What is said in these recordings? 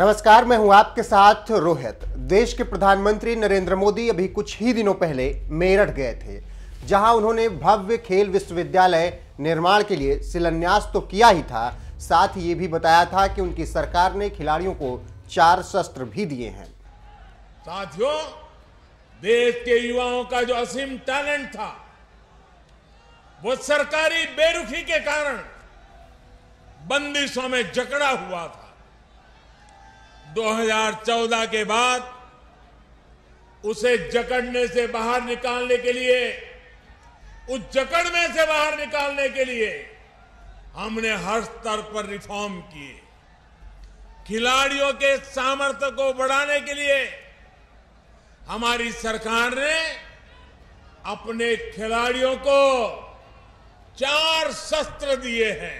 नमस्कार, मैं हूँ आपके साथ रोहित। देश के प्रधानमंत्री नरेंद्र मोदी अभी कुछ ही दिनों पहले मेरठ गए थे, जहाँ उन्होंने भव्य खेल विश्वविद्यालय निर्माण के लिए शिलान्यास तो किया ही था, साथ ही ये भी बताया था कि उनकी सरकार ने खिलाड़ियों को चार शस्त्र भी दिए हैं। साथियों, देश के युवाओं का जो असीम टैलेंट था, वो सरकारी बेरुखी के कारण बंदिशों में जकड़ा हुआ था। 2014 के बाद उसे जकड़ने से बाहर निकालने के लिए, उस जकड़ में से बाहर निकालने के लिए हमने हर स्तर पर रिफॉर्म किए। खिलाड़ियों के सामर्थ्य को बढ़ाने के लिए हमारी सरकार ने अपने खिलाड़ियों को चार शस्त्र दिए हैं।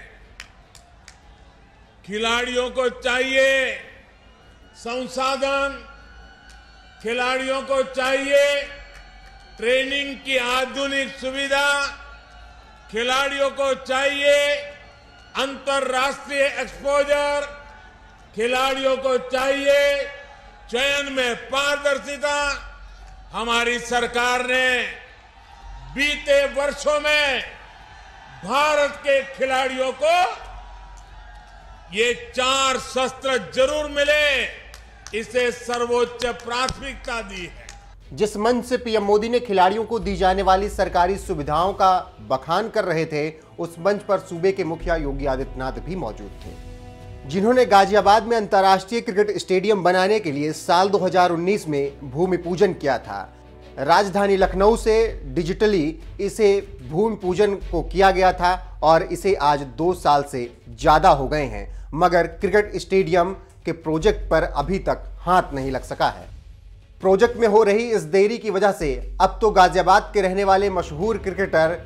खिलाड़ियों को चाहिए संसाधन खिलाड़ियों को चाहिए ट्रेनिंग की आधुनिक सुविधा खिलाड़ियों को चाहिए, अंतर्राष्ट्रीय एक्सपोजर खिलाड़ियों को चाहिए, चयन में पारदर्शिता हमारी सरकार ने बीते वर्षों में भारत के खिलाड़ियों को ये चार शस्त्र ज़रूर मिले। इसे सर्वोच्च प्राथमिकता दी है। जिस मंच से पीएम मोदी ने खिलाड़ियों को दी जाने वाली सरकारी सुविधाओं का बखान कर रहे थे, उस मंच पर सूबे के मुखिया योगी आदित्यनाथ भी मौजूद थे। जिन्होंने गाजियाबाद में अंतर्राष्ट्रीय क्रिकेट स्टेडियम बनाने के लिए साल 2019 में भूमि पूजन किया था। राजधानी लखनऊ से डिजिटली इसे भूमि पूजन को किया गया था और इसे आज दो साल से ज़्यादा हो गए हैं। मगर क्रिकेट स्टेडियम के प्रोजेक्ट पर अभी तक हाथ नहीं लग सका है। प्रोजेक्ट में हो रही इस देरी की वजह से अब तो गाजियाबाद के रहने वाले मशहूर क्रिकेटर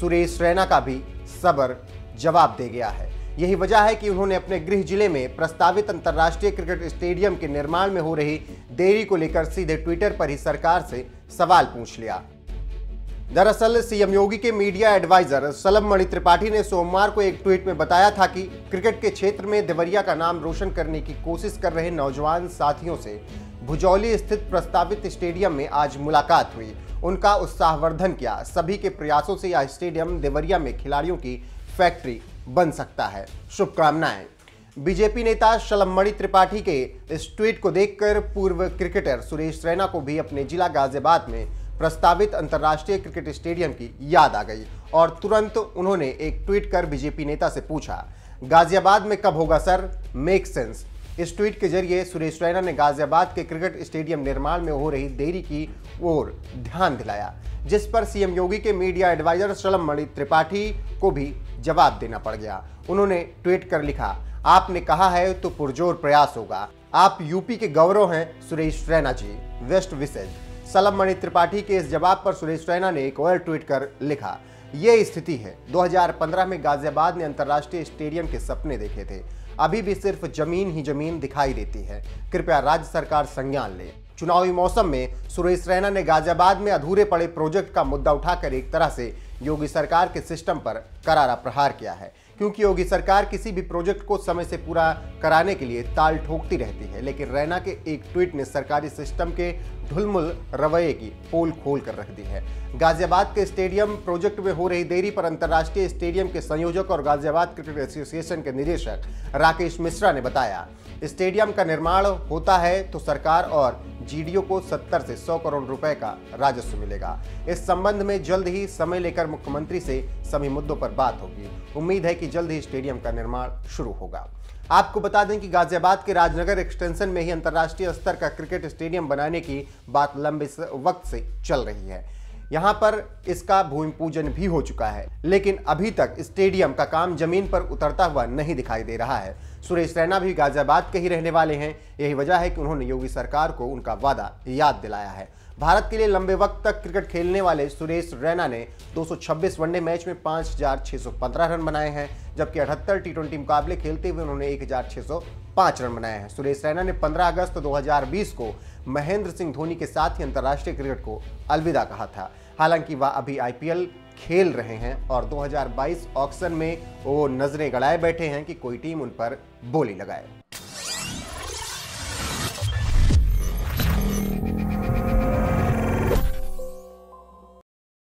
सुरेश रैना का भी सबर जवाब दे गया है। यही वजह है कि उन्होंने अपने गृह ज़िले में प्रस्तावित अंतर्राष्ट्रीय क्रिकेट स्टेडियम के निर्माण में हो रही देरी को लेकर सीधे ट्विटर पर ही सरकार से सवाल पूछ लिया। दरअसल, सीएम योगी के मीडिया एडवाइजर सलम मणि त्रिपाठी ने सोमवार को एक ट्वीट में बताया था कि क्रिकेट के क्षेत्र में देवरिया का नाम रोशन करने की कोशिश कर रहे नौजवान साथियों से भुजौली स्थित प्रस्तावित स्टेडियम में आज मुलाकात हुई। उनका उत्साहवर्धन किया। सभी के प्रयासों से यह स्टेडियम देवरिया में खिलाड़ियों की फैक्ट्री बन सकता है। शुभकामनाएँ। बीजेपी नेता शलमणि त्रिपाठी के इस ट्वीट को देखकर पूर्व क्रिकेटर सुरेश रैना को भी अपने जिला गाजियाबाद में प्रस्तावित अंतर्राष्ट्रीय क्रिकेट स्टेडियम की याद आ गई और तुरंत उन्होंने एक ट्वीट कर बीजेपी नेता से पूछा, गाजियाबाद में कब होगा सर? मेक सेंस इस ट्वीट के ज़रिए सुरेश रैना ने गाजियाबाद के क्रिकेट स्टेडियम निर्माण में हो रही देरी की ओर ध्यान दिलाया, जिस पर सीएम योगी के मीडिया एडवाइजर शलम मणि त्रिपाठी को भी जवाब देना पड़ गया। उन्होंने ट्वीट कर लिखा, आपने कहा है तो पुरजोर प्रयास होगा। आप यूपी के गौरव हैं, सुरेश रैना जी। वेस्ट विसेज सलम मणि त्रिपाठी के इस जवाब पर सुरेश रैना ने एक और ट्वीट कर लिखा, ये स्थिति है। 2015 में गाजियाबाद ने अंतर्राष्ट्रीय स्टेडियम के सपने देखे थे। अभी भी सिर्फ़ ज़मीन ही ज़मीन दिखाई देती है। कृपया राज्य सरकार संज्ञान ले। चुनावी मौसम में सुरेश रैना ने गाजियाबाद में अधूरे पड़े प्रोजेक्ट का मुद्दा उठाकर एक तरह से योगी सरकार के सिस्टम पर करारा प्रहार किया है, क्योंकि योगी सरकार किसी भी प्रोजेक्ट को समय से पूरा कराने के लिए ताल ठोकती रहती है, लेकिन रैना के एक ट्वीट ने सरकारी सिस्टम के ढुलमुल रवैये की पोल खोल कर रख दी है। गाजियाबाद के स्टेडियम प्रोजेक्ट में हो रही देरी पर अंतर्राष्ट्रीय स्टेडियम के संयोजक और गाजियाबाद क्रिकेट एसोसिएशन के निदेशक राकेश मिश्रा ने बताया, स्टेडियम का निर्माण होता है तो सरकार और जीडीओ को 70 से 100 करोड़ रुपए का राजस्व मिलेगा। इस संबंध में जल्द ही समय लेकर मुख्यमंत्री से सभी मुद्दों पर बात होगी। उम्मीद है कि जल्द ही स्टेडियम का निर्माण शुरू होगा। आपको बता दें कि गाजियाबाद के राजनगर एक्सटेंशन में ही अंतर्राष्ट्रीय स्तर का क्रिकेट स्टेडियम बनाने की बात लंबे वक्त से चल रही है। यहाँ पर इसका भूमि पूजन भी हो चुका है, लेकिन अभी तक स्टेडियम का काम ज़मीन पर उतरता हुआ नहीं दिखाई दे रहा है। सुरेश रैना भी गाजियाबाद के ही रहने वाले हैं। यही वजह है कि उन्होंने योगी सरकार को उनका वादा याद दिलाया है। भारत के लिए लंबे वक्त तक क्रिकेट खेलने वाले सुरेश रैना ने 226 वनडे मैच में 5,615 रन बनाए हैं जबकि 78 टी ट्वेंटी मुकाबले खेलते हुए उन्होंने 1,605 रन बनाए हैं। सुरेश रैना ने 15 अगस्त 2020 को महेंद्र सिंह धोनी के साथ ही अंतर्राष्ट्रीय क्रिकेट को अलविदा कहा था। हालाँकि वह अभी आईपीएल खेल रहे हैं और 2022 ऑक्शन में वो नज़रें गड़ाए बैठे हैं कि कोई टीम उन पर बोली लगाए।